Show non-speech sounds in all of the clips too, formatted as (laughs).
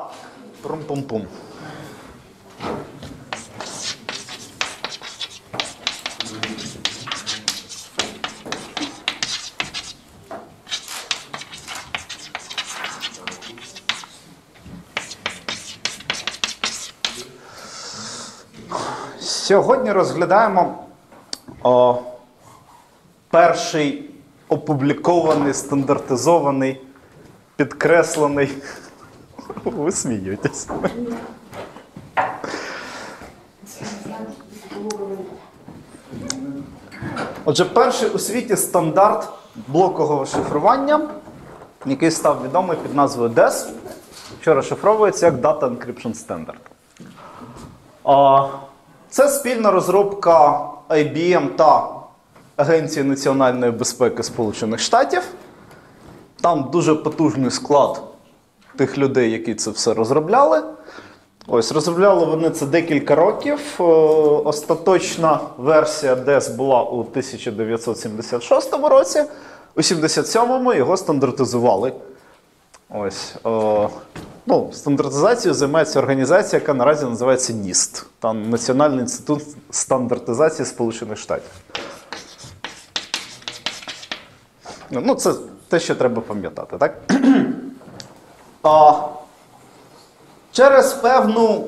Так, прум-пум-пум. Сьогодні розглядаємо о, перший опублікований, стандартизований, підкреслений. (laughs) Ви смієтесь. Отже, перший у світі стандарт блокового шифрування, який став відомий під назвою DES, що розшифровується як Data Encryption Standard. Це спільна розробка IBM та Агенції національної безпеки Сполучених Штатів. Там дуже потужний склад тих людей, які це все розробляли. Ось, розробляли вони це декілька років. Е, Остаточна версія DES була у 1976 році. У 77-му його стандартизували. Ось, е, ну, стандартизацією займається організація, яка наразі називається NIST, там Національний інститут стандартизації Сполучених Штатів. Ну, це те, що треба пам'ятати, так? А, через певну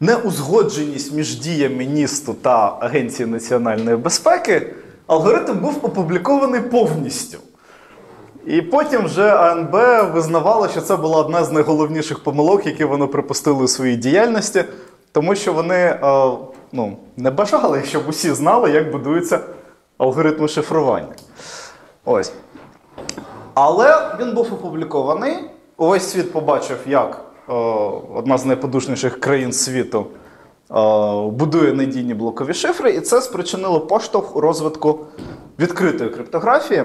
неузгодженість між діями НІСТу та Агенції національної безпеки алгоритм був опублікований повністю. І потім вже АНБ визнавало, що це була одна з найголовніших помилок, які вони припустили у своїй діяльності, тому що вони е, ну, не бажали, щоб усі знали, як будуються алгоритми шифрування. Ось. Але він був опублікований. Увесь світ побачив, як е, одна з найподушніших країн світу е, будує надійні блокові шифри, і це спричинило поштовх у розвитку відкритої криптографії.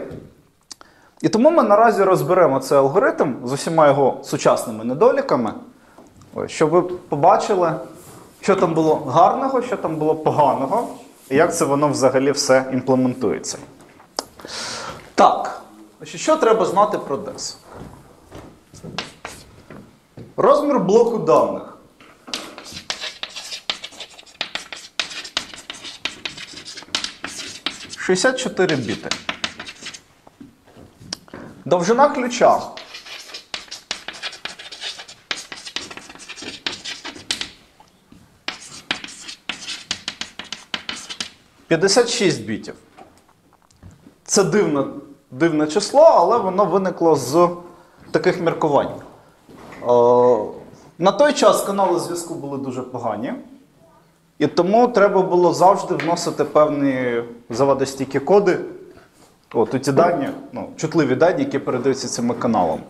І тому ми наразі розберемо цей алгоритм з усіма його сучасними недоліками, щоб ви побачили, що там було гарного, що там було поганого, і як це воно взагалі все імплементується. Так, що треба знати про DES? Розмір блоку даних. Шістдесят чотири біти. Довжина ключа. П'ятдесят шість бітів. Це дивне, дивне число, але воно виникло з таких міркувань. Е, на той час канали зв'язку були дуже погані. І тому треба було завжди вносити певні завадостійкі коди. От у ті дані, ну, чутливі дані, які передаються цими каналами.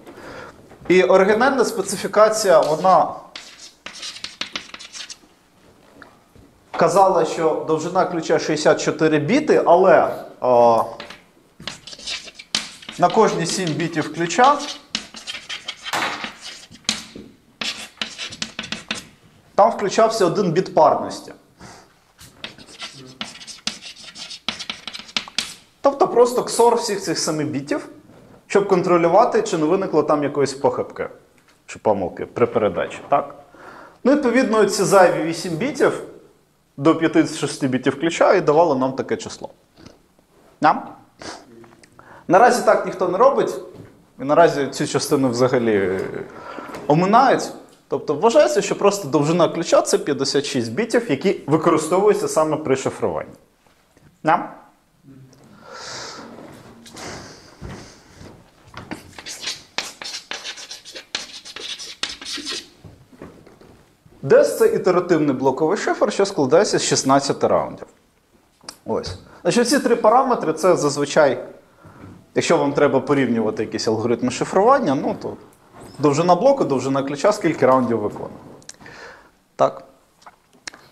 І оригінальна специфікація, вона казала, що довжина ключа 64 біти, але о, на кожні 7 бітів ключа там включався один біт парності. Тобто просто ксор всіх цих семи бітів, щоб контролювати, чи не виникло там якоїсь похибки чи помилки при передачі. Так? Ну, відповідно, ці зайві 8 бітів до 56 бітів ключа і давало нам таке число. Нам? Наразі так ніхто не робить, і наразі цю частину взагалі оминають. Тобто вважається, що просто довжина ключа це 56 бітів, які використовуються саме при шифруванні. Нам? DES – це ітеративний блоковий шифр, що складається з 16 раундів. Ось. Значить, ці три параметри це зазвичай, якщо вам треба порівнювати якісь алгоритми шифрування, ну то довжина блоку, довжина ключа, скільки раундів виконує. Так.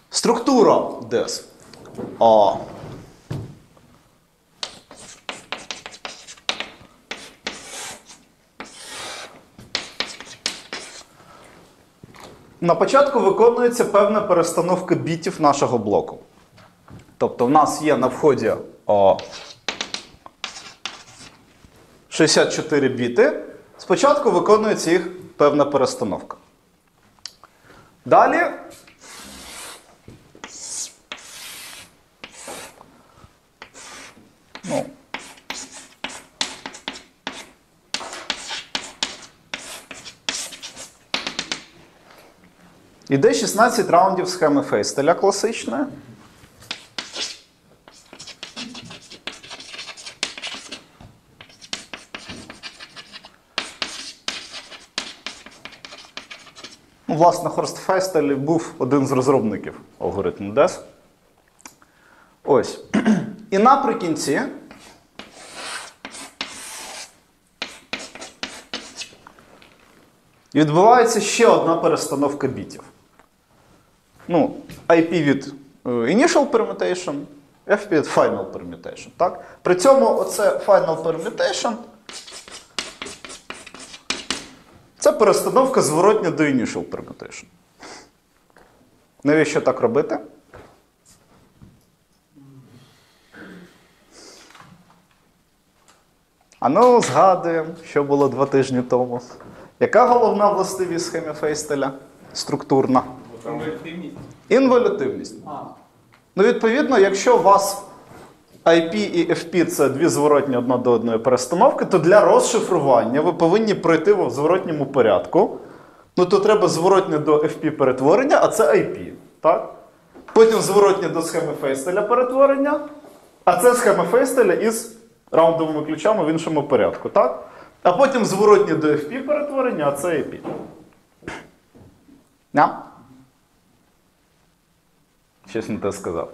Структура DES. А. На початку виконується певна перестановка бітів нашого блоку. Тобто, в нас є на вході о, 64 біти. Спочатку виконується їх певна перестановка. Далі. Ну. Іде 16 раундів схеми Фейстеля класичної. Власне, Хорст Фейстель був один з розробників алгоритму DES. Ось. (clears throat) І наприкінці. Відбувається ще одна перестановка бітів. Ну, IP від е, Initial Permutation, FP від Final Permutation. Так? При цьому оце Final Permutation це перестановка зворотня до Initial Permutation. Навіщо так робити? А ну, згадуємо, що було два тижні тому. Яка головна властивість схеми Фейстеля? Структурна. Конвертивність. Інволютивність. Ну, відповідно, якщо у вас IP і FP це дві зворотні одна до одної перестановки, то для розшифрування ви повинні пройти в зворотньому порядку. Ну, то треба зворотнє до FP перетворення, а це IP. Так? Потім зворотнє до схеми Фейстеля перетворення, а це схема Фейстеля із раундовими ключами в іншому порядку. Так? А потім зворотнє до FP перетворення, а це IP. Yeah? Щось не те сказав.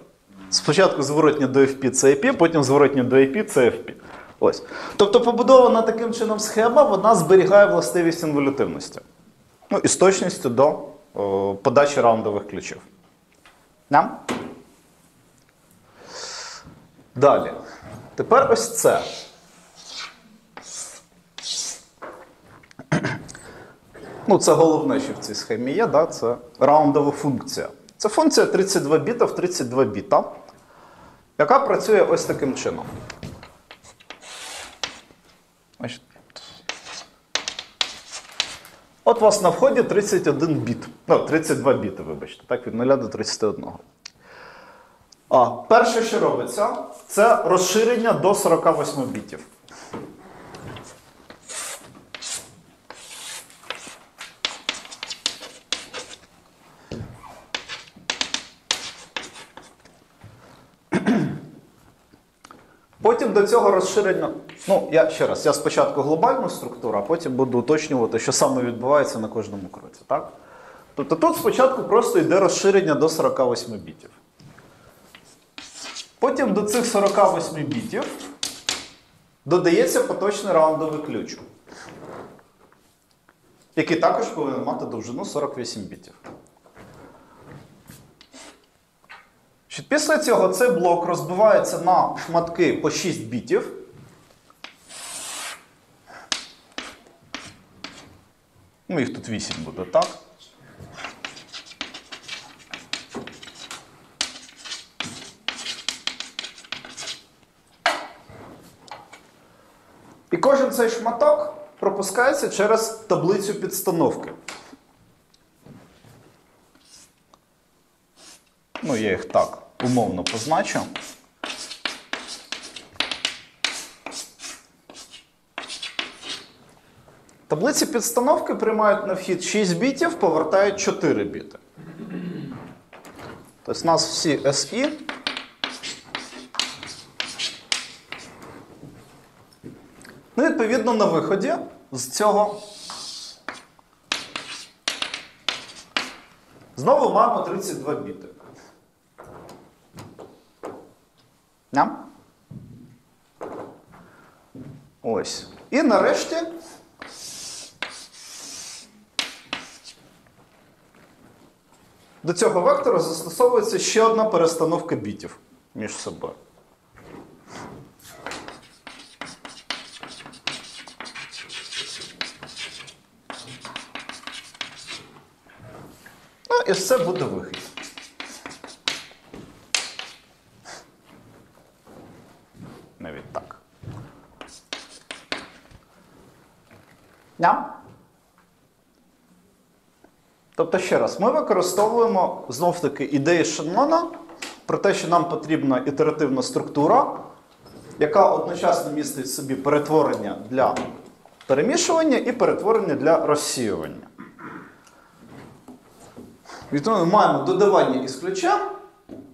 Спочатку зворотня до FP це IP, потім зворотня до IP це FP. Ось. Тобто побудована таким чином схема, вона зберігає властивість інволютивності. Ну, і з точністю до о, подачі раундових ключів. Нам? Далі. Тепер ось це. (clears throat) Ну, це головне, що в цій схемі є, да? це раундова функція. Це функція 32 біта в 32 біта, яка працює ось таким чином. От у вас на вході 31 біт. Ну, 32 біти, вибачте, так, від 0 до 31. А, перше, що робиться, це розширення до 48 бітів. До цього розширення. Ну, я ще раз, я спочатку глобальну структуру, а потім буду уточнювати, що саме відбувається на кожному кроці. Так? Тобто тут спочатку просто йде розширення до 48 бітів. Потім до цих 48 бітів додається поточний раундовий ключ, який також повинен мати довжину 48 бітів. Що Після цього цей блок розбивається на шматки по 6 бітів. Ну, їх тут 8 буде, так? І кожен цей шматок пропускається через таблицю підстановки. Ну, я їх так умовно позначу. Таблиці підстановки приймають на вхід 6 бітів, повертають 4 біти. Тобто у нас всі SI. Ну, відповідно, на виході з цього знову маємо 32 біти. Ням? Ось. І нарешті. До цього вектора застосовується ще одна перестановка бітів між собою. Ну, і все буде вихід. Навіть так. Ням? Тобто, ще раз, ми використовуємо знов таки ідеї Шеннона про те, що нам потрібна ітеративна структура, яка одночасно містить в собі перетворення для перемішування і перетворення для розсіювання. Відповідно, ми маємо додавання із ключа,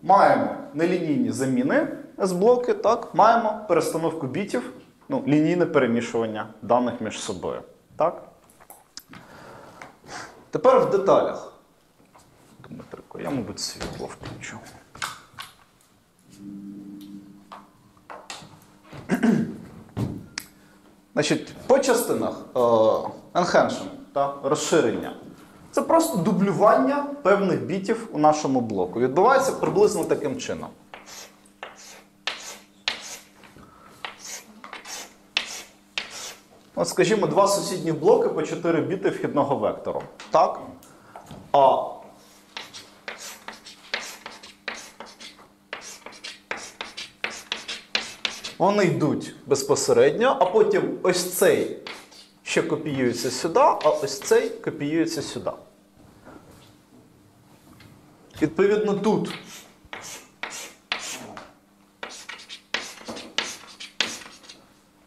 маємо нелінійні заміни S-блоки, так, маємо перестановку бітів, ну, лінійне перемішування даних між собою. Так? Тепер в деталях. Дмитрико, я, мабуть, світло включу. Значить, по частинах е, enhancement, та, розширення. Це просто дублювання певних бітів у нашому блоку. Відбувається приблизно таким чином. От, скажімо, два сусідні блоки по 4 біти вхідного вектору. Так? А вони йдуть безпосередньо, а потім ось цей ще копіюється сюди, а ось цей копіюється сюди. Відповідно, тут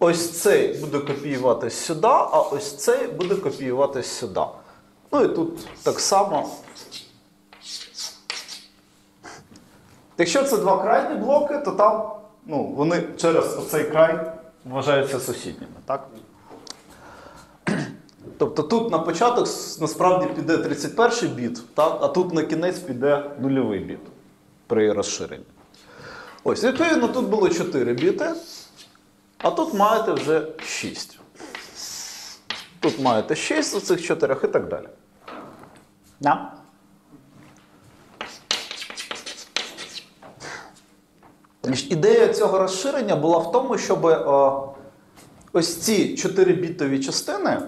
ось цей буде копіюватись сюди, а ось цей буде копіюватись сюди. Ну і тут так само. Якщо це два крайні блоки, то там ну, вони через оцей край вважаються сусідніми. Так? Тобто тут на початок насправді піде 31 біт, так? а тут на кінець піде нульовий біт при розширенні. Ось, відповідно, тут було 4 біти, а тут маєте вже 6. Тут маєте 6 з цих 4 і так далі. Да? Ідея цього розширення була в тому, щоб е, ось ці 4-бітові частини е,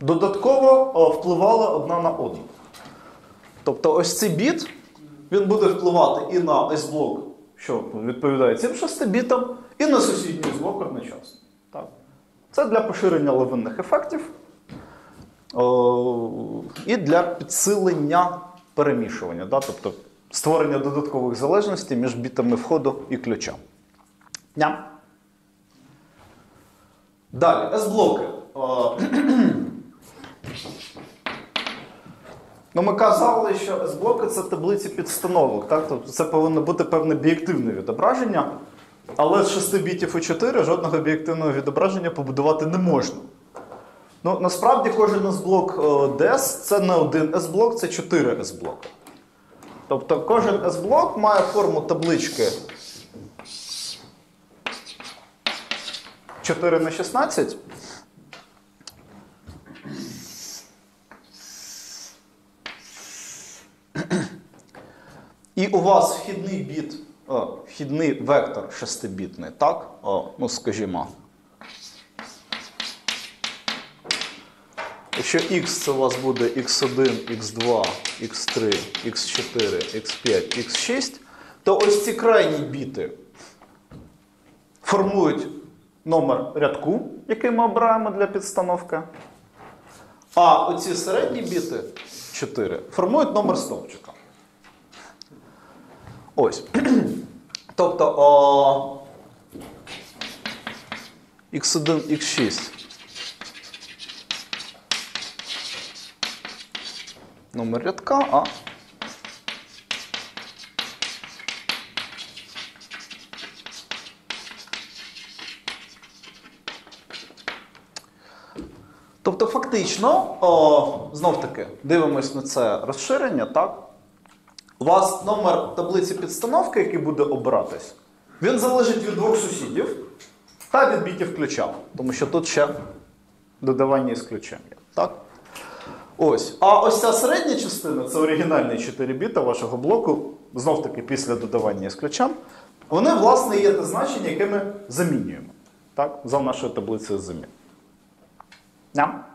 додатково е, впливали одна на одну. Тобто ось цей біт він буде впливати і на S-блок, що відповідає цим 6 бітам, і на сусідній блок одночасно. Так? Це для поширення лавинних ефектів о, і для підсилення перемішування, да? тобто створення додаткових залежностей між бітами входу і ключа. Ня. Далі, S-блоки. О, Ну, ми казали, що S-блоки це таблиці підстановок. Так? Тобто це повинно бути певне об'єктивне відображення, але з 6 бітів у 4 жодного об'єктивного відображення побудувати не можна. Ну, насправді кожен S-блок е, DES це не один S-блок, це 4 S-блоки. Тобто кожен S-блок має форму таблички 4 на 16. І у вас вхідний біт, о, вхідний вектор 6-бітний, так? О, ну, скажімо. Якщо x це у вас буде x1, x2, x3, x4, x5, x6, то ось ці крайні біти формують номер рядку, який ми обираємо для підстановки. А оці середні біти 4 формують номер стовпчика. Ось. (clears throat) Тобто о, x1, x6. Номер рядка, а Тобто, фактично, о, знов таки, дивимось на це розширення, так? У вас номер таблиці підстановки, який буде обиратись, він залежить від двох сусідів та від бітів ключа. Тому що тут ще додавання із ключем є. Так? Ось. А ось ця середня частина це оригінальні 4 біта вашого блоку, знов таки після додавання з ключем. Вони, власне, є те значення, яке ми замінюємо. Так? За нашою таблицею замін. Yeah.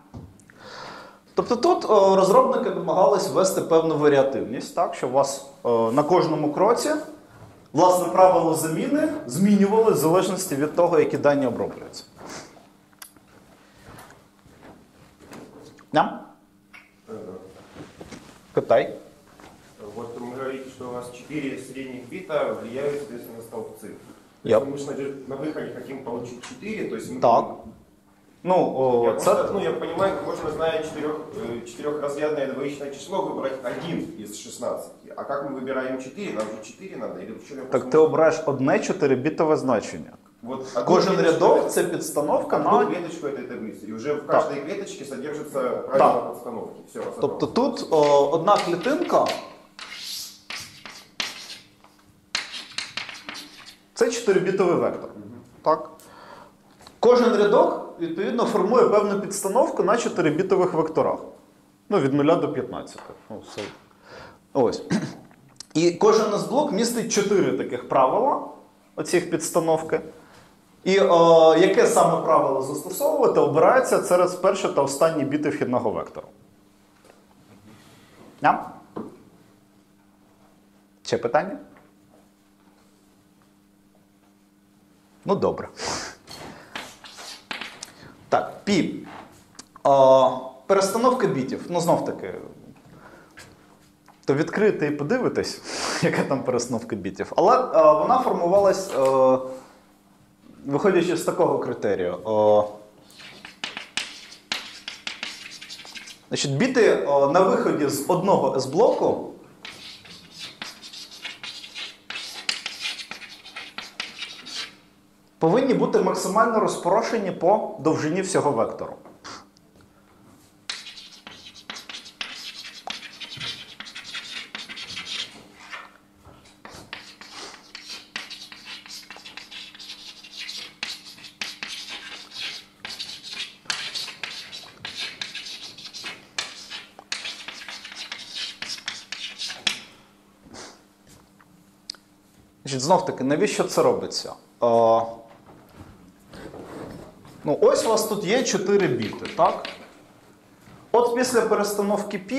Тобто тут о, розробники намагались ввести певну варіативність, так, що у вас о, на кожному кроці власне правила заміни змінювали в залежності від того, які дані оброблюються. Yeah. Питай. Вот вы говорите, что у вас 4 средних бита влияют, соответственно, на столбцы. То Yep. есть мы же на- на выходе хотим получить 4, то есть мы... Так. Ну, Я, о, просто, це. ну, я понимаю, как можно, зная четырех, э, четырехразрядное двоичное число, выбрать один из 16. А как мы выбираем 4? Нам же 4 надо. Или в чем я Так просто- ти обираєш одне 4-бітове значення. Вот одну Кожен клеточку- рядок це підстановка одну на. клеточку этой таблицы. И уже в Так. каждой клеточке содержатся правила подстановки. Все, Тобто тут о, одна клітинка. Це 4-бітовий вектор. Так? Кожен рядок, відповідно, формує певну підстановку на 4-бітових векторах. Ну, від 0 до 15. Ну, все. Ось. І кожен із блок містить 4 таких правила, оцих підстановки. І о, яке саме правило застосовувати, обирається через перші та останні біти вхідного вектору. Yeah? Ще питання? Ну, добре. Так, пі. О, перестановка бітів. Ну, знов таки. То відкрите і подивитесь, (laughs) яка там перестановка бітів. Але е, вона формувалась, е, виходячи з такого критерію. Е, Значить, біти о, на виході з одного С-блоку повинні бути максимально розпорошені по довжині всього вектору. Знов таки, навіщо це робиться? Е, ну, ось у вас тут є 4 біти, так? От після перестановки π,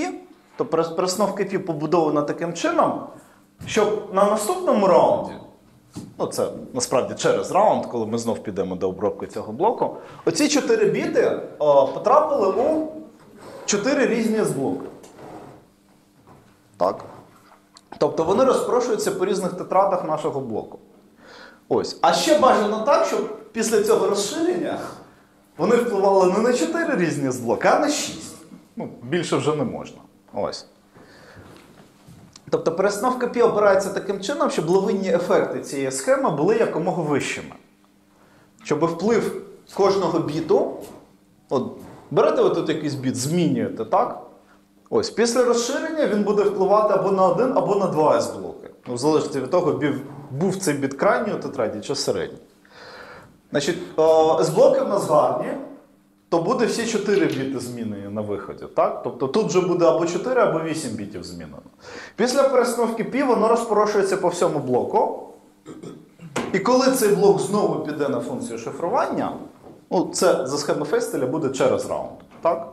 то перес- перестановка π побудована таким чином, щоб на наступному раунді, ну це насправді через раунд, коли ми знов підемо до обробки цього блоку, оці 4 біти е, потрапили у 4 різні з-блоки. Так? Тобто вони розпрошуються по різних тетрадах нашого блоку. Ось. А ще бажано так, щоб після цього розширення вони впливали не на 4 різні з-блоки, а на 6. Ну, більше вже не можна. Ось. Тобто перестановка π обирається таким чином, щоб лавинні ефекти цієї схеми були якомога вищими. Щоб вплив кожного біту. От, берете ви тут якийсь біт, змінюєте, так? Ось, після розширення він буде впливати або на один, або на два С-блоки. Ну, в залежності від того, був цей біт крайній у тетраді чи середній. Значить, о, С-блоки в нас гарні, то буде всі 4 біти змінені на виході. Так? Тобто тут вже буде або 4, або 8 бітів змінено. Після перестановки π воно розпорошується по всьому блоку. І коли цей блок знову піде на функцію шифрування, ну, це за схемою Фестеля буде через раунд. Так?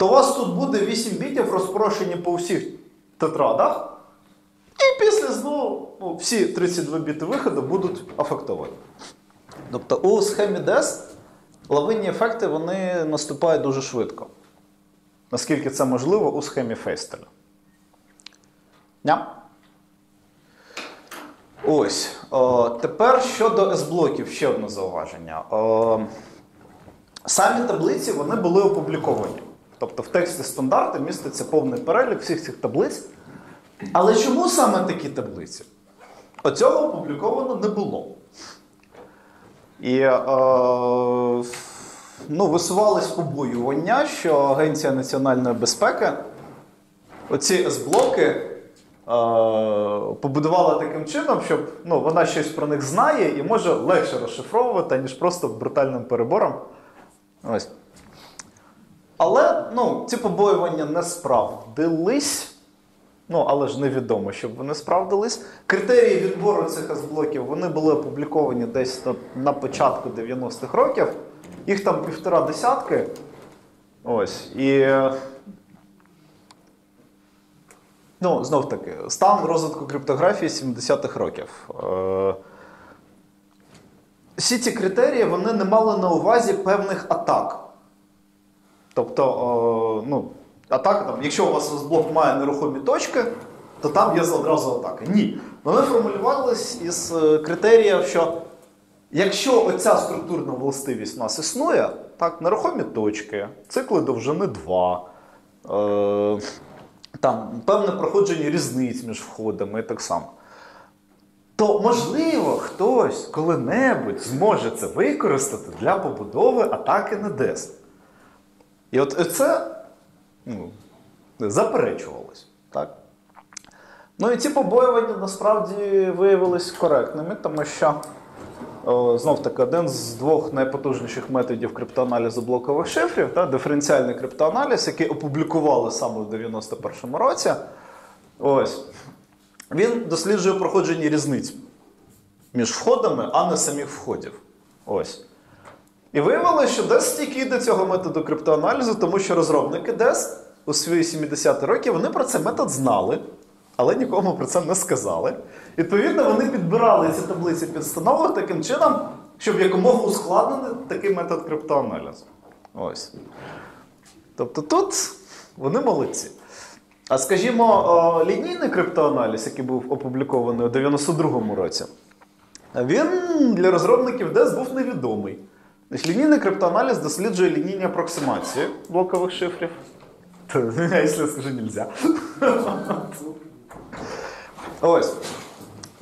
то у вас тут буде 8 бітів розпрошені по всіх тетрадах. І після знову ну, всі 32 біти виходу будуть афектовані. Тобто у схемі DES лавинні ефекти вони наступають дуже швидко. Наскільки це можливо у схемі Фейстеля. Ня? Ось. О, тепер щодо S-блоків ще одне зауваження. О, самі таблиці вони були опубліковані. Тобто в тексті стандарту міститься повний перелік всіх цих таблиць. Але чому саме такі таблиці? Оцього опубліковано не було. І е, ну, висувались побоювання, що Агенція національної безпеки оці С-блоки е, побудувала таким чином, щоб ну, вона щось про них знає і може легше розшифровувати, ніж просто брутальним перебором. Ось. Але ну, ці побоювання не справдились. Ну, але ж невідомо, щоб вони справдились. Критерії відбору цих С-блоків вони були опубліковані десь на, на початку 90-х років. Їх там півтора десятки. Ось. І. е, Ну, знов таки, стан розвитку криптографії 70-х років. Е, Всі ці критерії вони не мали на увазі певних атак. Тобто, о, ну, атака, там, якщо у вас блок має нерухомі точки, то там є одразу атака. Ні. Вони формулювались із е, критеріїв, що якщо оця структурна властивість у нас існує, так, нерухомі точки, цикли довжини 2, е, там певне проходження різниць між входами і так само. То, можливо, хтось коли-небудь зможе це використати для побудови атаки на ДЕС. І от це ну, заперечувалось. Так? Ну і ці побоювання насправді виявились коректними, тому що о, знов таки один з двох найпотужніших методів криптоаналізу блокових шифрів, та, диференціальний криптоаналіз, який опублікували саме в 91-му році. Ось. Він досліджує проходження різниць між входами, а не самих входів. Ось. І виявилося, що DES стійкий до цього методу криптоаналізу, тому що розробники DES у свої 70-ті роки вони про цей метод знали, але нікому про це не сказали. Відповідно, вони підбирали ці таблиці підстановок таким чином, щоб якомога ускладнити такий метод криптоаналізу. Ось. Тобто тут вони молодці. А скажімо, лінійний криптоаналіз, який був опублікований у 92-му році, він для розробників DES був невідомий. Лінійний криптоаналіз досліджує лінійні апроксимації блокових шифрів. (laughs) Якщо я скажу, нельзя. Ось.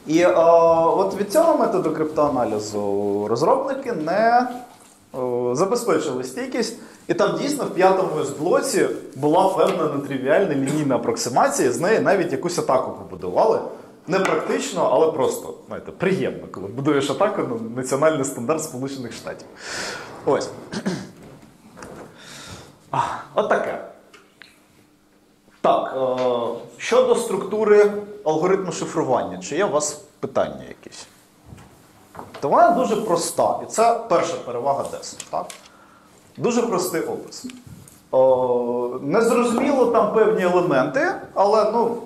І о, от від цього методу криптоаналізу розробники не о, забезпечили стійкість. І там дійсно в п'ятому з блоці була певна нетривіальна лінійна апроксимація, з неї навіть якусь атаку побудували. Не практично, але просто знаєте, приємно, коли будуєш атаку на національний стандарт Сполучених Штатів. Ось. От. Так, е, щодо структури алгоритму шифрування, чи є у вас питання якісь? То вона дуже проста. І це перша перевага DES. Так? Дуже простий опис. О, незрозуміло там певні елементи, але ну,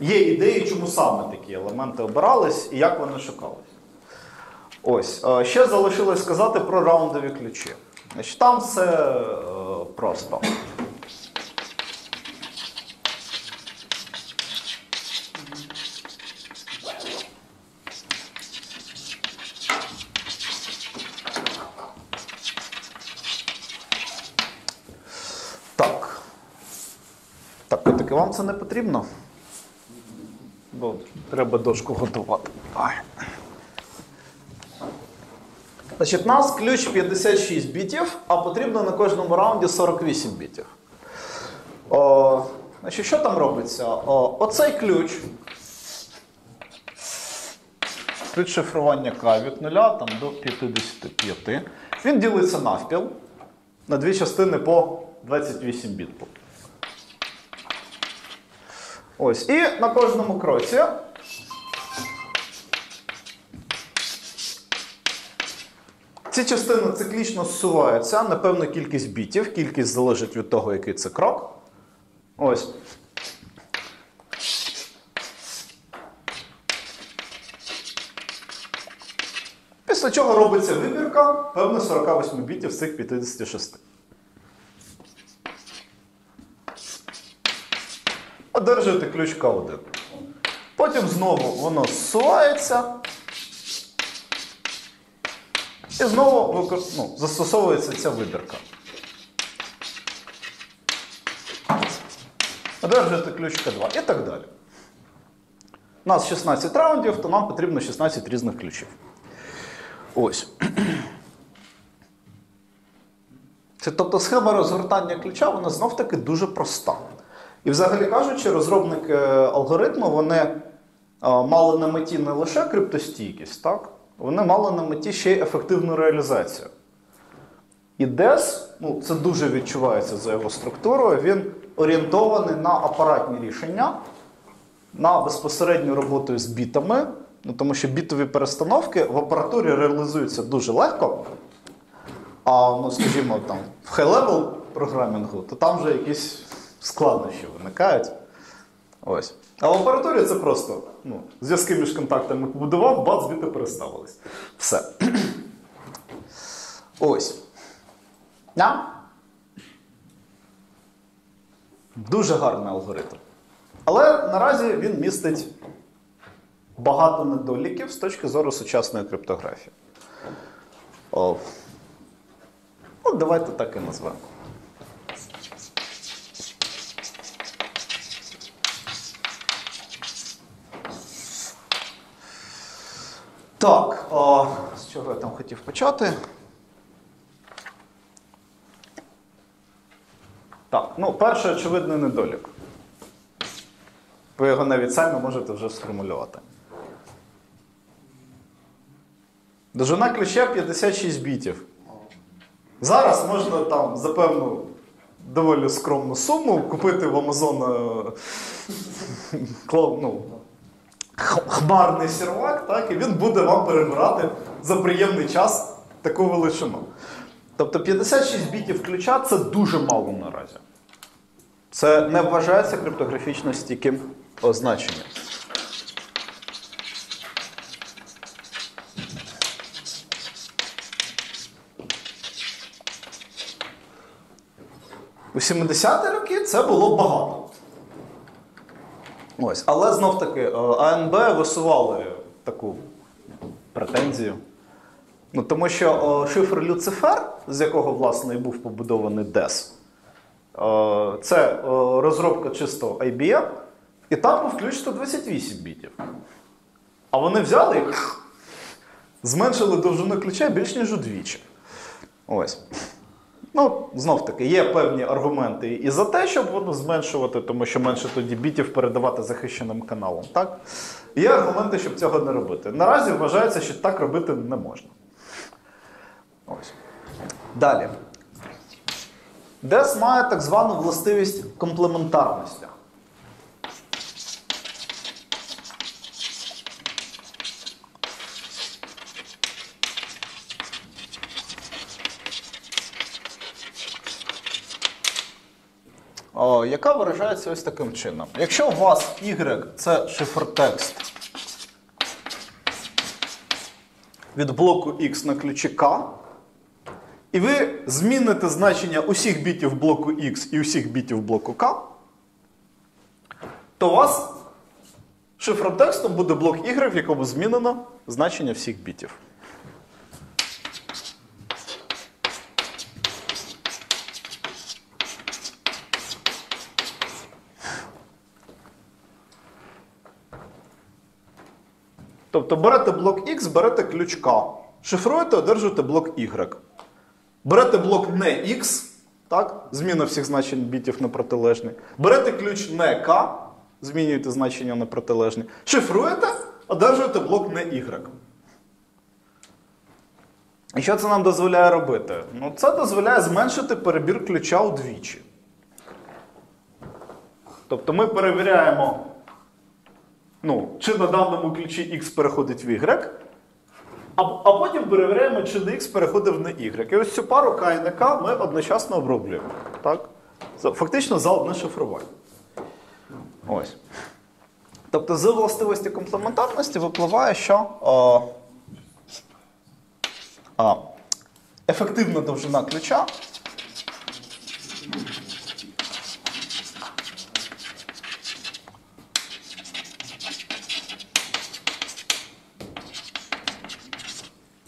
є ідеї, чому саме такі елементи обирались і як вони шукались. Ось. Е, ще залишилось сказати про раундові ключі. Значить, Там все е, просто. Так. Так, котики, вам це не потрібно? Треба дошку готувати. Ай. Значить, у нас ключ 56 бітів, а потрібно на кожному раунді 48 бітів. О, значить, що там робиться? О, оцей ключ. Ключ шифрування К від 0 там, до 55. Він ділиться навпіл на дві частини по 28 біт. Ось. І на кожному кроці ці частини циклічно зсуваються на певну кількість бітів. Кількість залежить від того, який це крок. Ось. Після чого робиться вибірка певно 48 бітів з цих 56. Одержуєте ключ К1. Потім знову воно зсувається. І знову ну, застосовується ця вибірка. Одержуєте ключ К2 і так далі. У нас 16 раундів, то нам потрібно 16 різних ключів. Ось. Це, тобто схема розгортання ключа, вона знов-таки дуже проста. І, взагалі кажучи, розробники алгоритму вони е, мали на меті не лише криптостійкість, так? Вони мали на меті ще й ефективну реалізацію. І DES, ну, це дуже відчувається за його структурою, він орієнтований на апаратні рішення, на безпосередню роботу з бітами, ну, тому що бітові перестановки в апаратурі реалізуються дуже легко. А, ну, скажімо, там, в high-level програмінгу, то там вже якісь складнощі виникають. Ось. А в апаратурі це просто ну, зв'язки між контактами побудував, бац, біти переставились. Все. (clears throat) Ось. Да? Дуже гарний алгоритм. Але наразі він містить багато недоліків з точки зору сучасної криптографії. О. Ну, давайте так і назвемо. Так, о, з чого я там хотів почати? Так, ну, перший очевидний недолік. Ви його навіть самі можете вже сформулювати. Довжина ключа 56 бітів. Зараз можна там за певну доволі скромну суму купити в е, (laughs) кло- ну, хмарний сервак, так, і він буде вам перебирати за приємний час таку величину. Тобто 56 бітів ключа це дуже мало наразі. Це не вважається криптографічно стійким означенням. У 70-ті роки це було багато. Ось. Але знов таки, е, АНБ висували таку претензію. Ну, тому що е, шифр Люцифер, з якого, власне, і був побудований DES, е, це розробка чисто IBM, і там був ключ 128 бітів. А вони взяли і зменшили довжину ключа більш ніж удвічі. Ось. Ну, знов таки, є певні аргументи і за те, щоб воно зменшувати, тому що менше тоді бітів передавати захищеним каналам. Так? Є аргументи, щоб цього не робити. Наразі вважається, що так робити не можна. Ось. Далі. Дес має так звану властивість комплементарності. Яка виражається ось таким чином. Якщо у вас Y це шифротекст від блоку X на ключі K, і ви зміните значення усіх бітів блоку X і усіх бітів блоку K, то у вас шифротекстом буде блок Y, в якому змінено значення всіх бітів. Тобто берете блок X, берете ключ K. Шифруєте, одержуєте блок Y. Берете блок не X, так? зміна всіх значень бітів на протилежний. Берете ключ не K, змінюєте значення на протилежний. Шифруєте, одержуєте блок не Y. І що це нам дозволяє робити? Ну, це дозволяє зменшити перебір ключа удвічі. Тобто ми перевіряємо ну, чи на даному ключі X переходить в Y, а, а потім перевіряємо, чи на X переходить на Y. І ось цю пару K і не K ми одночасно оброблюємо. Так? Фактично за одне шифрування. Ось. Тобто з властивості комплементарності випливає, що о, а, ефективна довжина ключа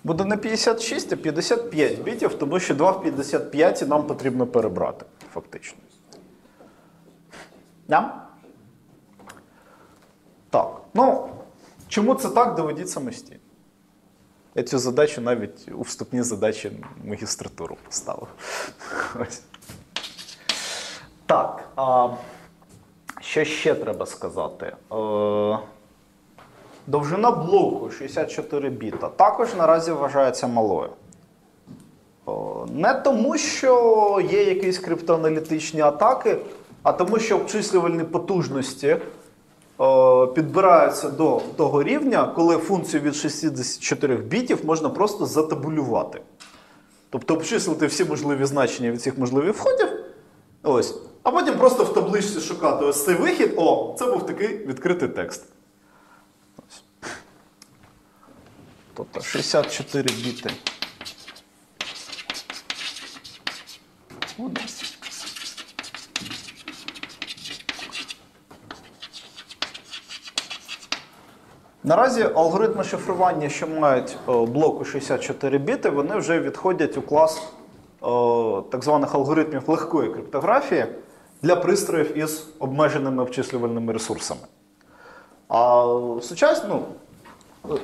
буде не 56, а 55 бітів, тому що 2 в 55 нам потрібно перебрати, фактично. Да? Так. Ну, чому це так, доведіть самостійно. Я цю задачу навіть у вступній задачі магістратуру поставив. Так. А, що ще треба сказати? Е, Довжина блоку 64 біта також наразі вважається малою. Не тому, що є якісь криптоаналітичні атаки, а тому, що обчислювальні потужності підбираються до того рівня, коли функцію від 64 бітів можна просто затабулювати. Тобто обчислити всі можливі значення від цих можливих входів. Ось. А потім просто в табличці шукати ось цей вихід. О, це був такий відкритий текст. Тобто 64 біти. Наразі алгоритми шифрування, що мають е, блоку 64 біти, вони вже відходять у клас е, так званих алгоритмів легкої криптографії для пристроїв із обмеженими обчислювальними ресурсами. А сучасні, ну,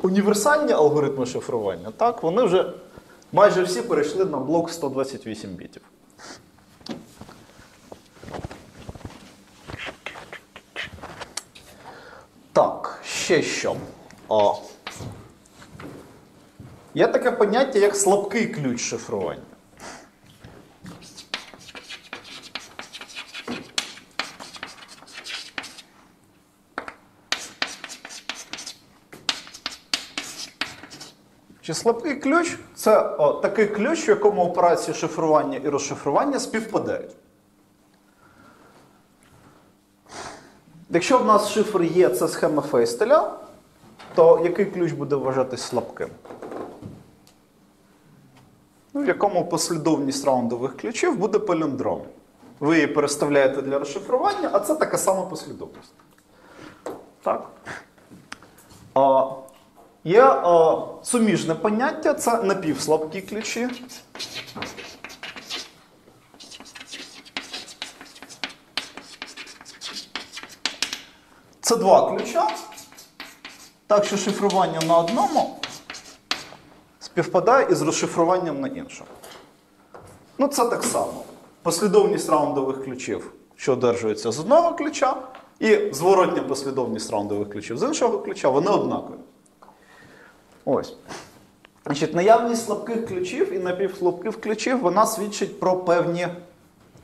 універсальні алгоритми шифрування, так, вони вже майже всі перейшли на блок 128 бітів. Так, ще що. О. Є таке поняття, як слабкий ключ шифрування. Чи слабкий ключ це о, такий ключ, в якому операції шифрування і розшифрування співпадають. Якщо в нас шифр є, це схема Фейстеля, то який ключ буде вважатись слабким? Ну, в якому послідовність раундових ключів буде паліндром. Ви її переставляєте для розшифрування, а це така сама послідовність. Так. А, є а, суміжне поняття це напівслабкі ключі. Це два ключа. Так що шифрування на одному співпадає із розшифруванням на іншому. Ну, це так само. Послідовність раундових ключів, що одержується з одного ключа, і зворотня послідовність раундових ключів з іншого ключа, вони однакові. Ось. Значить, Наявність слабких ключів і напівслабких ключів вона свідчить про певні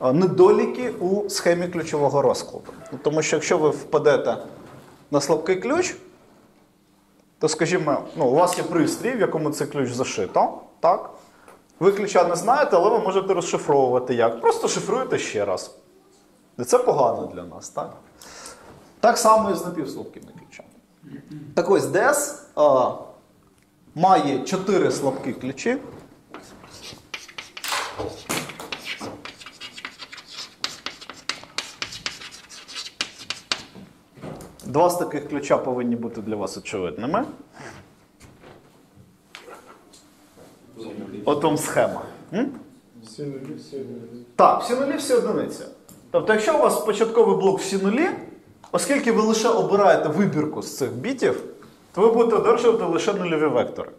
недоліки у схемі ключового розкладу. Тому що якщо ви впадете на слабкий ключ, то, скажімо, ну, у вас є пристрій, в якому цей ключ зашито. так? Ви ключа не знаєте, але ви можете розшифровувати як. Просто шифруєте ще раз. І це погано для нас, так? Так само і з напівслабкими ключами. Так ось а, має 4 слабкі ключі. Два з таких ключа повинні бути для вас очевидними. От вам схема. М? Всі нулі, всі нулі. Так, всі нулі, всі одиниці. Тобто, якщо у вас початковий блок всі нулі, оскільки ви лише обираєте вибірку з цих бітів, то ви будете одержувати лише нульові вектори.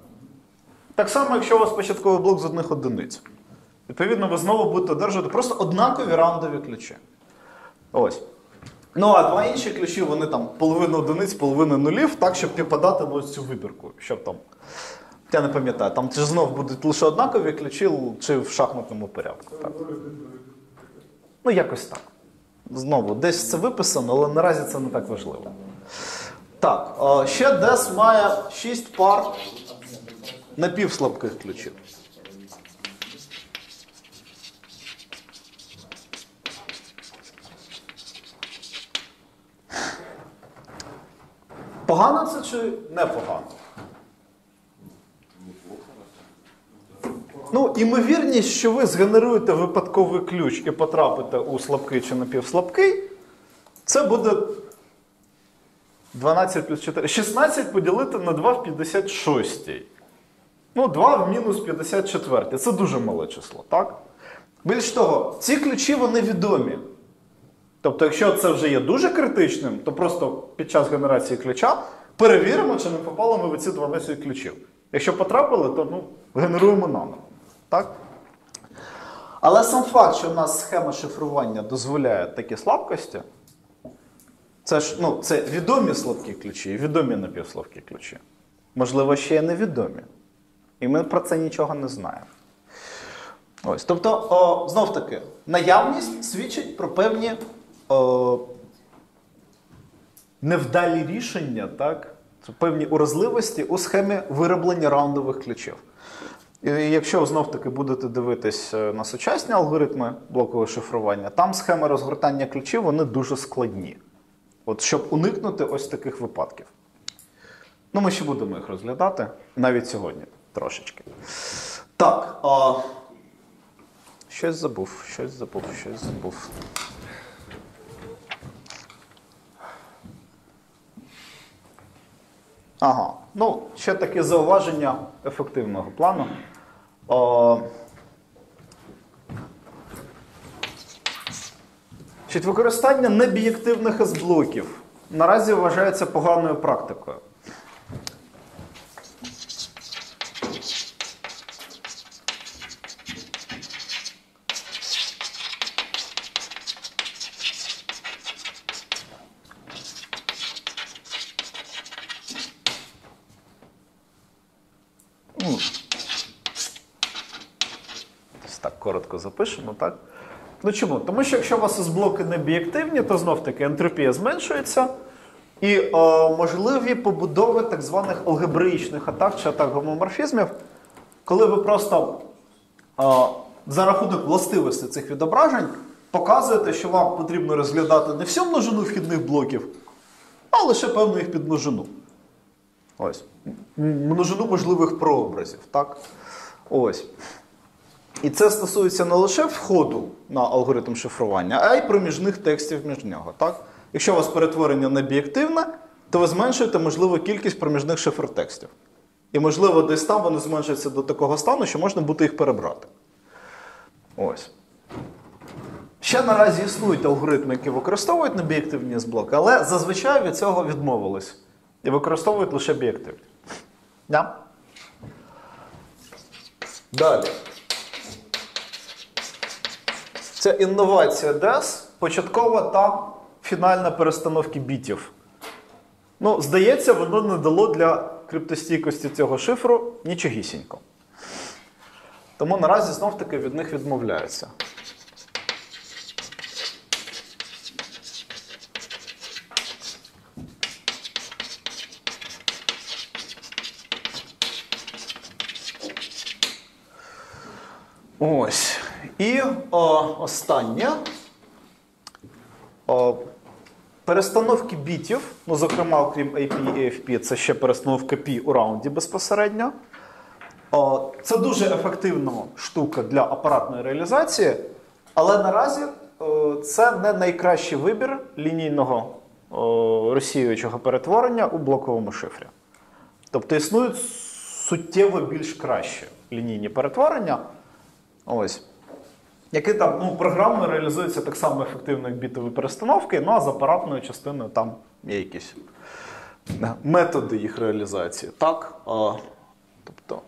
Так само, якщо у вас початковий блок з одних одиниць. Відповідно, ви знову будете одержувати просто однакові раундові ключі. Ось. Ну, а два інші ключі, вони там половину одиниць, половину нулів, так, щоб підпадати на цю вибірку. Щоб там. Я не пам'ятаю, там чи знов будуть лише однакові ключі, чи в шахматному порядку. Так. Ну, якось так. Знову, десь це виписано, але наразі це не так важливо. Так, ще DES має 6 пар напівслабких ключів. Погано це чи не погано? Ну, імовірність, що ви згенеруєте випадковий ключ і потрапите у слабкий чи напівслабкий, це буде 12 плюс 4. 16 поділити на 2 в 56. Ну, 2 в мінус 54. Це дуже мале число, так? Більш того, ці ключі вони відомі. Тобто, якщо це вже є дуже критичним, то просто під час генерації ключа перевіримо, чи не попали ми в ці 12 ключів. Якщо потрапили, то ну, генеруємо наново. Так? Але сам факт, що в нас схема шифрування дозволяє такі слабкості, це ж ну, це відомі слабкі ключі і відомі напівслабкі ключі. Можливо, ще й невідомі. І ми про це нічого не знаємо. Ось, тобто, о, знов таки, наявність свідчить про певні о, невдалі рішення, так? Певні уразливості у схемі вироблення раундових ключів. І якщо знов таки будете дивитись е, на сучасні алгоритми блокового шифрування, там схеми розгортання ключів вони дуже складні. От щоб уникнути ось таких випадків. Ну, ми ще будемо їх розглядати навіть сьогодні трошечки. Так. А... Щось забув, щось забув, щось забув. Ага. Ну, ще таке зауваження ефективного плану. Використання небієктивних S-блоків наразі вважається поганою практикою. Чому? Тому що якщо у вас із-блоки не бієктивні, то знов-таки ентропія зменшується, і е, можливі побудови так званих алгебраїчних атак чи атак гомоморфізмів, коли ви просто е, за рахунок властивості цих відображень показуєте, що вам потрібно розглядати не всю множину вхідних блоків, а лише певну їх підмножину. Ось. Множину можливих прообразів. Так? Ось. І це стосується не лише входу на алгоритм шифрування, а й проміжних текстів між нього. Так? Якщо у вас перетворення не бієктивне, то ви зменшуєте можливу кількість проміжних шифротекстів. І, можливо, десь там вони зменшаться до такого стану, що можна буде їх перебрати. Ось. Ще наразі існують алгоритми, які використовують небієктивні блоки, але зазвичай від цього відмовились. І використовують лише бієктивні. Да? Далі. Це інновація DES, початкова та фінальна перестановки бітів. Ну, здається, воно не дало для криптостійкості цього шифру нічогісінько. Тому наразі знов-таки від них відмовляються. Ось. І о, останнє. О, перестановки бітів, ну, зокрема, окрім AP і AFP, це ще перестановка P у раунді безпосередньо. О, це дуже ефективна штука для апаратної реалізації, але наразі о, це не найкращий вибір лінійного о, розсіюючого перетворення у блоковому шифрі. Тобто існують суттєво більш кращі лінійні перетворення. Ось. Які там ну, програмно реалізуються так само ефективно, як бітові перестановки, ну а з апаратною частиною там є якісь методи їх реалізації. Так? А, тобто.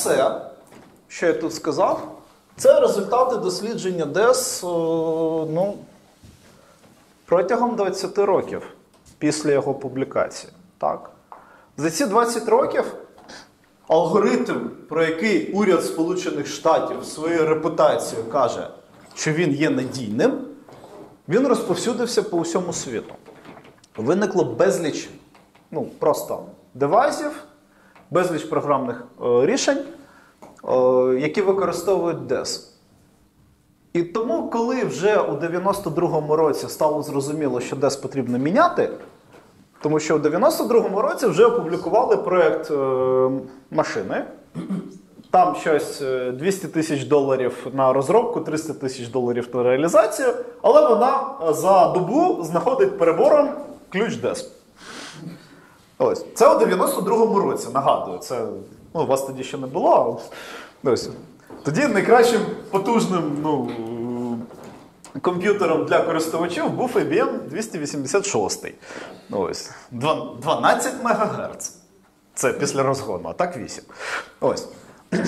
Все, що я тут сказав, це результати дослідження ДЕС ну, протягом 20 років після його публікації. Так? За ці 20 років алгоритм, про який уряд Сполучених Штатів своєю репутацією каже, що він є надійним, він розповсюдився по всьому світу. Виникло безліч ну, просто девайсів, безліч програмних е, рішень, е, які використовують DES. І тому, коли вже у 92-му році стало зрозуміло, що DES потрібно міняти, тому що у 92-му році вже опублікували проєкт е, машини. Там щось е, 200 тисяч доларів на розробку, 300 тисяч доларів на реалізацію, але вона за добу знаходить перебором ключ DES. Ось. Це у 92-му році, нагадую. Це, ну, вас тоді ще не було. а Ось. Тоді найкращим потужним ну, комп'ютером для користувачів був IBM 286. Ось. 12 МГц. Це після розгону, а так 8. Ось. (clears throat)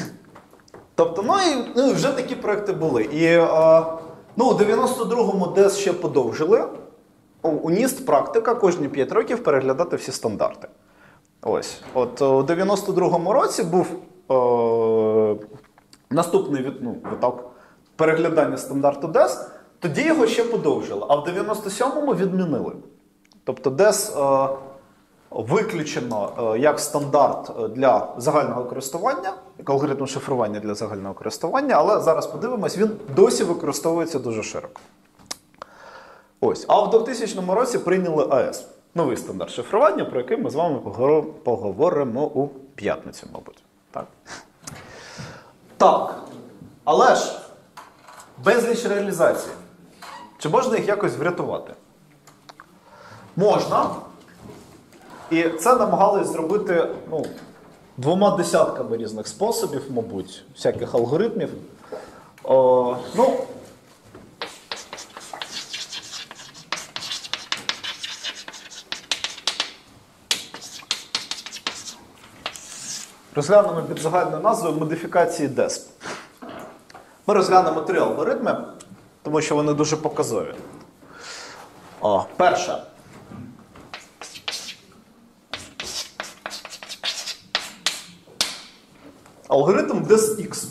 Тобто, ну і, ну вже такі проекти були. І е, ну, у 92-му DES ще подовжили. У, NIST практика кожні 5 років переглядати всі стандарти. Ось. От у 92-му році був е, наступний від- ну, виток переглядання стандарту DES, тоді його ще подовжили, а в 97-му відмінили. Тобто DES е, виключено е, як стандарт е, для загального користування, як алгоритм шифрування для загального користування, але зараз подивимось, він досі використовується дуже широко. Ось. А в 2000 році прийняли АЕС. Новий стандарт шифрування, про який ми з вами поговоримо- у п'ятницю, мабуть. Так. так. Але ж безліч реалізацій. Чи можна їх якось врятувати? Можна. І це намагались зробити ну, двома десятками різних способів, мабуть, всяких алгоритмів. О, ну, розглянемо під загальною назвою модифікації DESP. Ми розглянемо три алгоритми, тому що вони дуже показові. О, перша. Алгоритм DESX.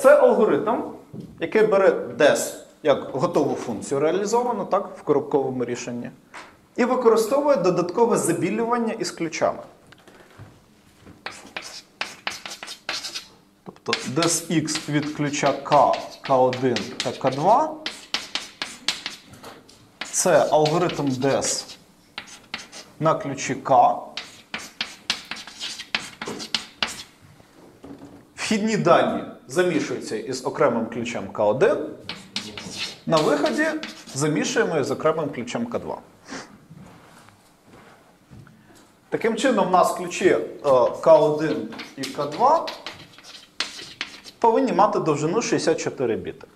Це алгоритм, який бере DES як готову функцію реалізовану так, в коробковому рішенні, і використовує додаткове забілювання із ключами. Тобто DESX від ключа K, K1 та K2. Це алгоритм DES на ключі K. Вхідні дані замішуються із окремим ключем К1. На виході замішуємо із окремим ключем К2. Таким чином, у нас ключі е, К1 і К2 повинні мати довжину 64 біти.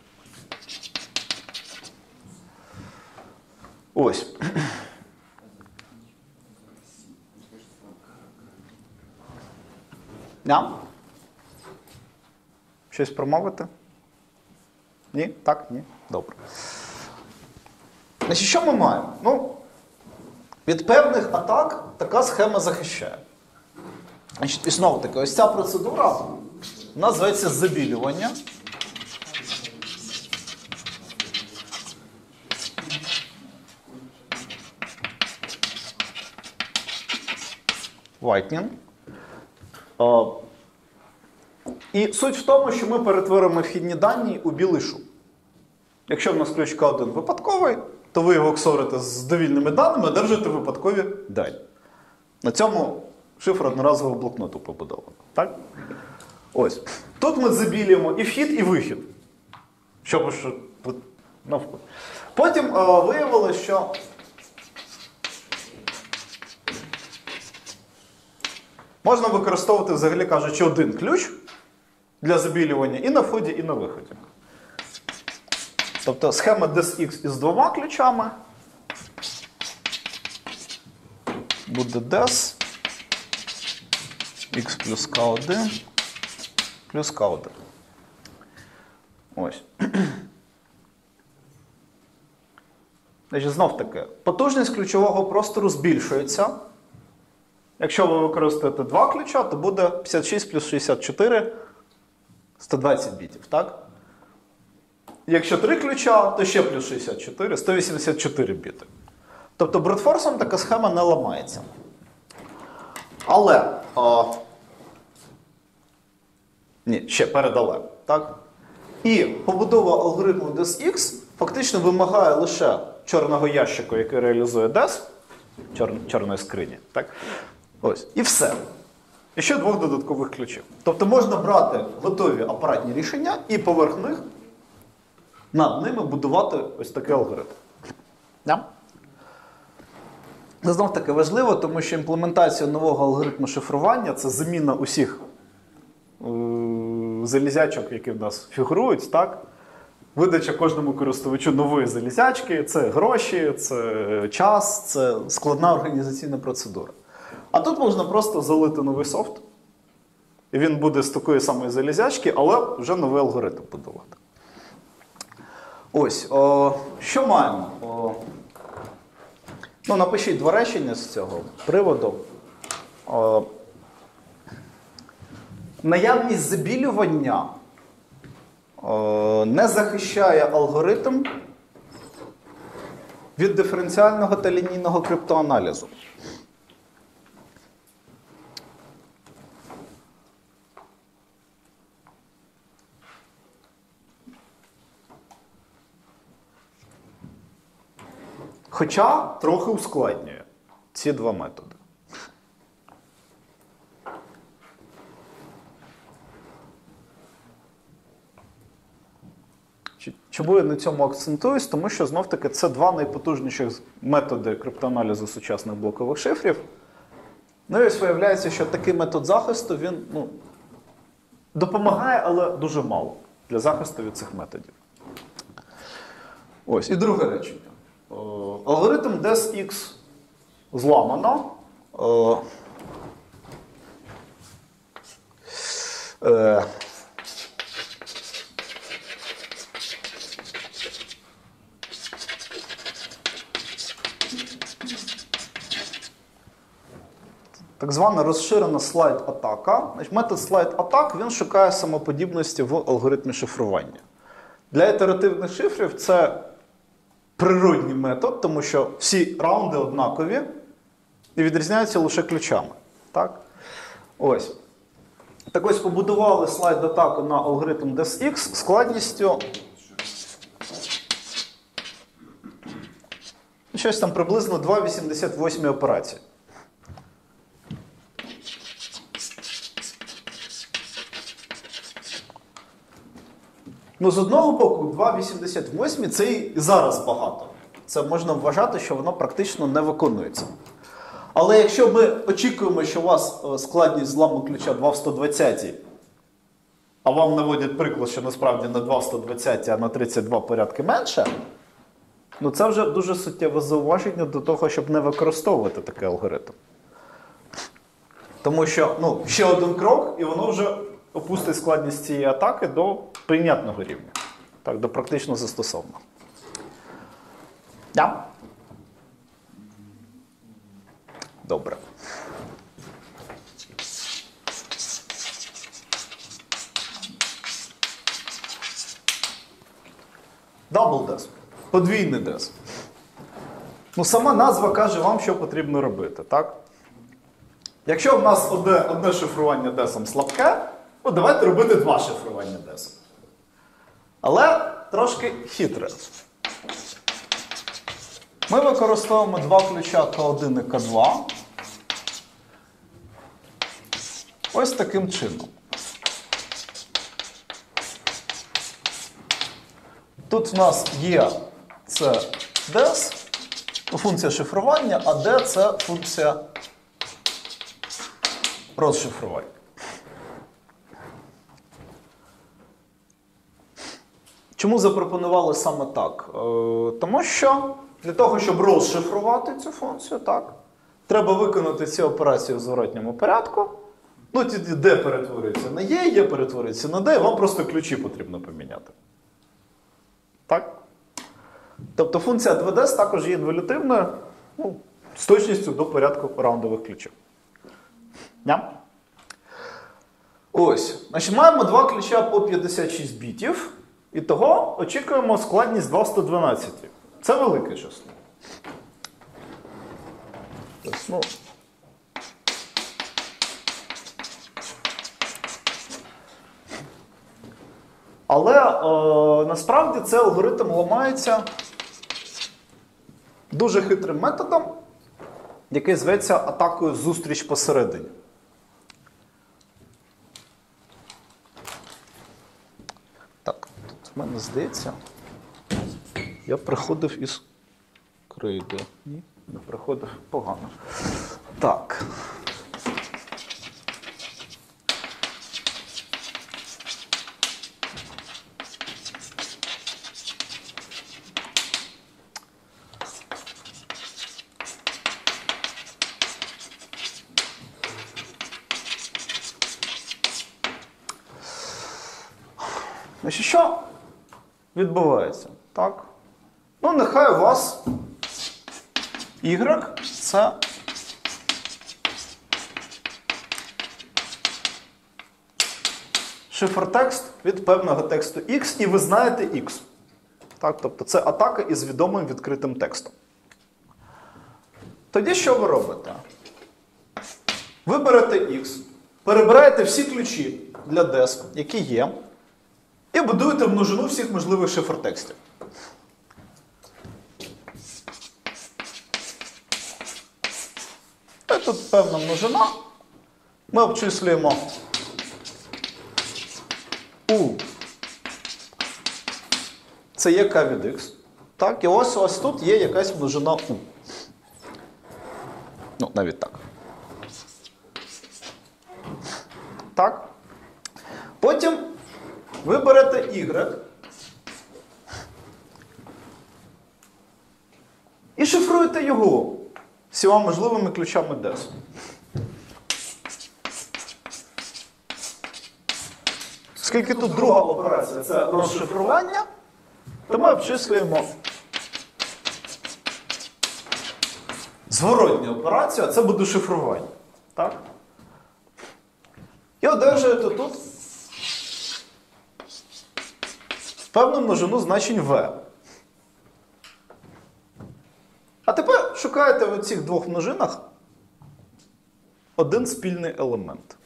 Ось. Ням? Щось промовити? Ні? Так? Ні? Добре. Значить, що ми маємо? Ну, від певних атак така схема захищає. Значить, і знову таки, ось ця процедура називається забілювання. Whitening. Е, І суть в тому, що ми перетворимо вхідні дані у білий шум. Якщо в нас ключ К1 випадковий, то ви його ксорите з довільними даними, одержите випадкові дані. На цьому шифр одноразового блокноту побудовано. Так? Ось. Тут ми забілюємо і вхід, і вихід. Щоб що навколо. Потім е, виявилося, що можна використовувати, взагалі кажучи, один ключ для забілювання і на вході, і на виході. Тобто схема DESX із двома ключами. Буде DES X плюс K1 плюс K1. Ось. (clears throat) Значить, знов таки, потужність ключового простору збільшується. Якщо ви використаєте два ключа, то буде 56 плюс 64 120 бітів, так? Якщо три ключа, то ще плюс 64, 184 біти. Тобто брутфорсом така схема не ламається. Але. Ні, ще перед але. Так? І побудова алгоритму DESX фактично вимагає лише чорного ящику, який реалізує DES, чор, чорної скрині. Так? Ось. І все. І ще двох додаткових ключів. Тобто можна брати готові апаратні рішення і поверх них над ними будувати ось такий алгоритм. Да? Це знов таки важливо, тому що імплементація нового алгоритму шифрування це заміна усіх залізячок, які в нас фігурують, так? Видача кожному користувачу нової залізячки, це гроші, це час, це складна організаційна процедура. А тут можна просто залити новий софт, і він буде з такої самої залізячки, але вже новий алгоритм будувати. Ось, о, що маємо? О, ну, напишіть два речення з цього приводу. О, наявність забілювання е, не захищає алгоритм від диференціального та лінійного криптоаналізу. Хоча трохи ускладнює ці два методи. Чи- Чому я на цьому акцентуюсь? Тому що знов-таки це два найпотужніших методи криптоаналізу сучасних блокових шифрів. Ну і ось виявляється, що такий метод захисту він ну, допомагає, але дуже мало для захисту від цих методів. Ось, і друге речення. Е, Алгоритм DESX зламано. Е, Так звана розширена слайд-атака. Метод слайд-атак він шукає самоподібності в алгоритмі шифрування. Для ітеративних шифрів це природній метод, тому що всі раунди однакові і відрізняються лише ключами. Так? Ось. Так ось побудували слайд-атаку на алгоритм DESX складністю. Щось там приблизно 2,88 операції. Ну, з одного боку, 2,88 це і зараз багато. Це можна вважати, що воно практично не виконується. Але якщо ми очікуємо, що у вас е, складність зламу ключа 2 в 120, а вам наводять приклад, що насправді не 2 в 120, а на 32 порядки менше, ну це вже дуже суттєве зауваження до того, щоб не використовувати такий алгоритм. Тому що ну, ще один крок, і воно вже опустить складність цієї атаки до прийнятного рівня. Так, до практично застосовного. Да? Добре. DES. Подвійний DES. Ну, сама назва каже вам, що потрібно робити, так? Якщо в нас одне, одне шифрування десом слабке, ну давайте робити два шифрування десом. Але трошки хитре. Ми використовуємо два ключа К1 і К2. Ось таким чином. Тут в нас є це DES, функція шифрування, а D це функція розшифрування. Чому запропонували саме так? Е, тому що для того, щоб розшифрувати цю функцію, так, треба виконати ці операції в зворотньому порядку. Ну, D перетворюється на Є, Є перетворюється на D, вам просто ключі потрібно поміняти. Так? Тобто функція 2DS також є інволютивною ну, з точністю до порядку раундових ключів. Yeah. Ось. Значить, маємо два ключа по 56 бітів. І того очікуємо складність 2 в 112. Це велике число. Ну, Але е, насправді цей алгоритм ламається дуже хитрим методом, який зветься атакою зустріч посередині. Так, мене здається. Я приходив із крейди. Ні, не приходив погано. Так. Значить, що відбувається? Так? Ну, нехай у вас Y це шифротекст від певного тексту X, і ви знаєте X. Так, тобто це атака із відомим відкритим текстом. Тоді що ви робите? Ви берете X, перебираєте всі ключі для DES, які є, і будуєте множину всіх можливих шифротекстів. І тут певна множина. Ми обчислюємо U. Це є k від x. Так, і ось ось тут є якась множина U. Ну, навіть так. Так. Ви берете y. І шифруєте його всіма можливими ключами DES. Оскільки тут друга операція це розшифрування, то ми обчислюємо зворотню операцію, а це буде шифрування. Так? І одержуєте тут певну множину значень V. А тепер шукаєте в цих двох множинах один спільний елемент.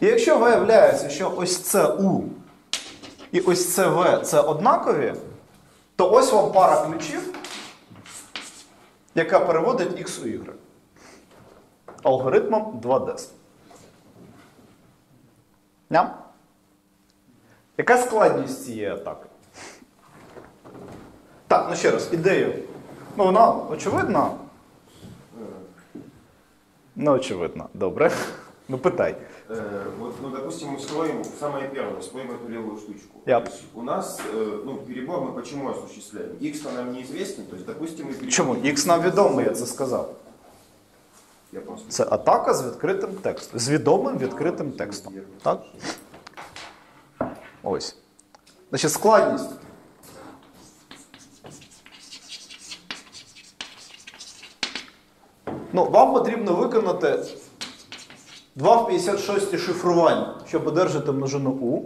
І якщо виявляється, що ось це U і ось це V це однакові, то ось вам пара ключів, яка переводить X у Y. Алгоритмом 2D. Ням? Яка складність цієї атаки? Так, ну ще раз, ідею. Ну, вона очевидна. Ну, очевидно. Добре. Ну, питай. Э, вот, ну, допустим, мы строим самое первое, строим эту левую штучку. Yep. То есть у нас, э, ну, перебор мы почему осуществляем? X-то нам неизвестен, то есть, допустим, мы перебор- Чому? X нам відомий, я це сказав. Я просто... Це атака з відкритим текстом. З відомим відкритим текстом. Так? Ось. Значить, складність. Ну, вам потрібно виконати 2 в 56 шифрувань, щоб одержати множину U.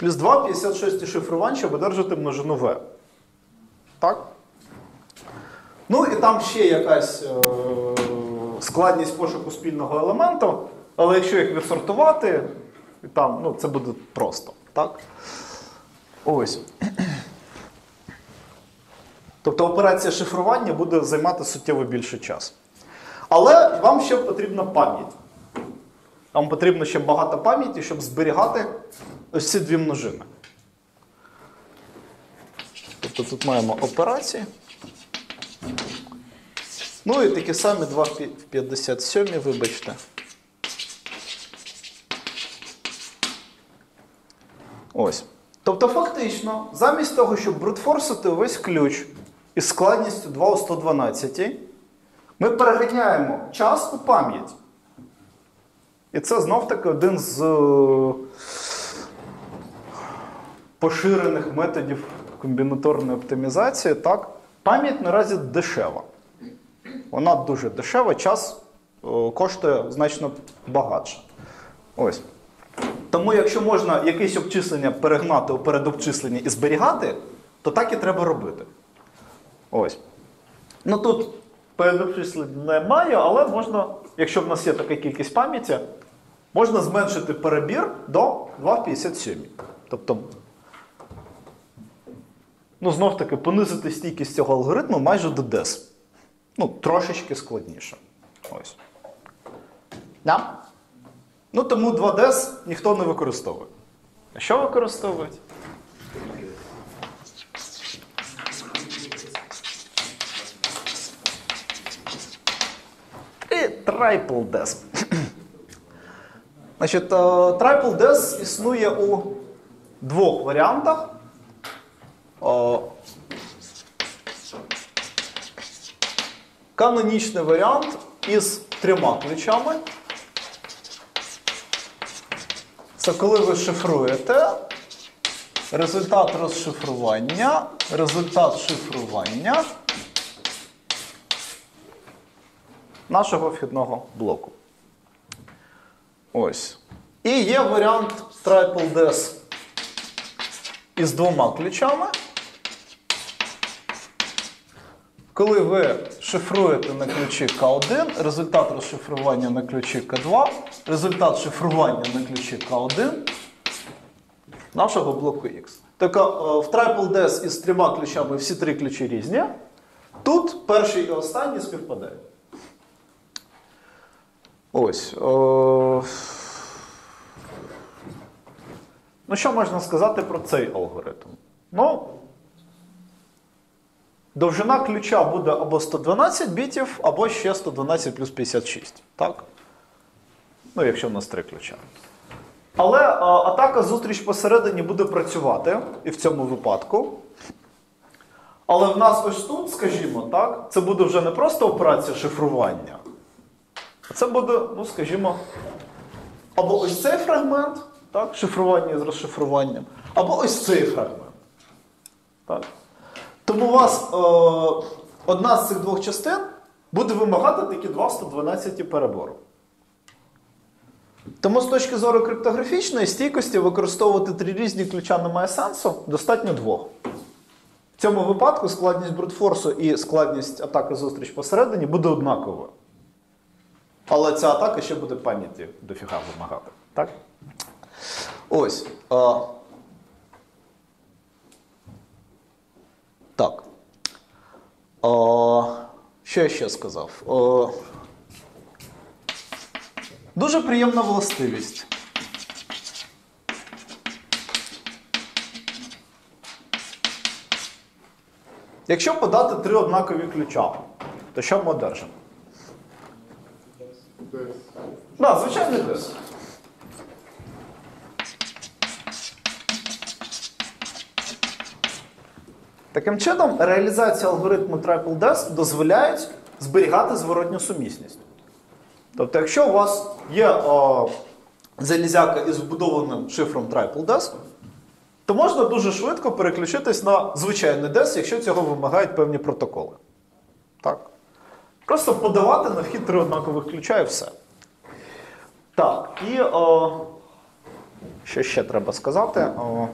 Плюс 2 в 56 шифрувань, щоб одержати множину V. Так? Ну і там ще якась е- складність пошуку спільного елементу, але якщо їх відсортувати, там, ну, це буде просто. Так? Ось. Тобто операція шифрування буде займати суттєво більше часу. Але вам ще потрібна пам'ять. Вам потрібно ще багато пам'яті, щоб зберігати ось ці дві множини. Тобто тут маємо операції. Ну і такі самі 2 в 57, вибачте. Ось. Тобто, фактично, замість того, щоб брутфорсити увесь ключ із складністю 2 у 112, ми переганяємо час у пам'ять. І це знов-таки один з е, поширених методів комбінаторної оптимізації. Так? Пам'ять наразі дешева. Вона дуже дешева, час е, коштує значно багатше. Ось. Тому, якщо можна якесь обчислення перегнати у передобчислення і зберігати, то так і треба робити. Ось. Ну тут передобчислень немає, але можна, якщо в нас є така кількість пам'яті, можна зменшити перебір до 2 в 57. Тобто, ну, знов таки, понизити стійкість цього алгоритму майже до DES. Ну, трошечки складніше. Ось. Да? Ну, тому 2DS ніхто не використовує. А що використовують? І Triple DES. Значить, е, Triple DES існує у двох варіантах. Е, Канонічний варіант із трьома ключами. Це коли ви шифруєте результат розшифрування, результат шифрування нашого вхідного блоку. Ось. І є варіант Triple DES із двома ключами. Коли ви шифруєте на ключі К1, результат розшифрування на ключі К2, результат шифрування на ключі К1 нашого блоку X. Так, е, в Triple DES із трьома ключами всі три ключі різні. Тут перший і останній співпадають. Ось. О... Ну, що можна сказати про цей алгоритм? Ну, довжина ключа буде або 112 бітів, або ще 112 плюс 56. Так? Ну, якщо в нас три ключа. Але а, атака зустріч посередині буде працювати і в цьому випадку. Але в нас ось тут, скажімо, так, це буде вже не просто операція шифрування. а Це буде, ну, скажімо, або ось цей фрагмент, так, шифрування з розшифруванням, або ось цей фрагмент. Так. Тому у вас е, одна з цих двох частин буде вимагати такі два 112 перебору. Тому з точки зору криптографічної стійкості використовувати три різні ключа немає сенсу, достатньо двох. В цьому випадку складність брутфорсу і складність атаки зустріч посередині буде однаковою. Але ця атака ще буде пам'яті дофіга вимагати. Так? Ось. А... Так. А... Що я ще сказав? А... Дуже приємна властивість. Якщо подати три однакові ключа, то що ми одержимо? Десь. Так, звичайний дис. Таким чином, реалізація алгоритму Triple DES дозволяє зберігати зворотню сумісність. Тобто, якщо у вас є о, залізяка із вбудованим шифром Triple DES, то можна дуже швидко переключитись на звичайний DES, якщо цього вимагають певні протоколи. Так. Просто подавати на вхід три однакових ключа і все. Так, і о, що ще треба сказати? О,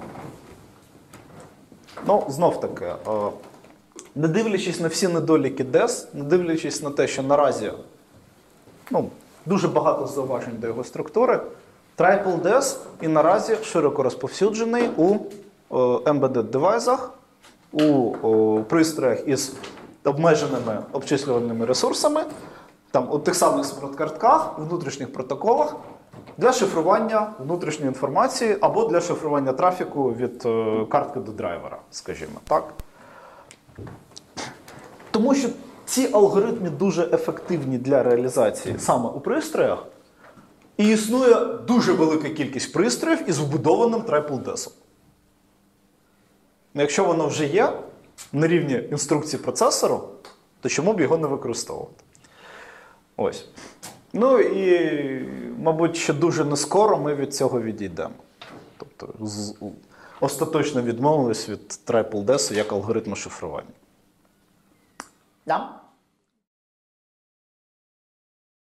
ну, знов таки, не дивлячись на всі недоліки DES, не дивлячись на те, що наразі ну, дуже багато зауважень до його структури, Triple DES і наразі широко розповсюджений у embedded девайсах, у пристроях із обмеженими обчислювальними ресурсами, там, у тих самих смарт-картках, внутрішніх протоколах для шифрування внутрішньої інформації або для шифрування трафіку від е, картки до драйвера, скажімо так. Тому що ці алгоритми дуже ефективні для реалізації саме у пристроях, і існує дуже велика кількість пристроїв із вбудованим Triple DES. Ну, Якщо воно вже є на рівні інструкції процесору, то чому б його не використовувати? Ось. Ну і, мабуть, ще дуже не скоро ми від цього відійдемо. Тобто, з, остаточно відмовились від Triple DES як алгоритму шифрування. Да?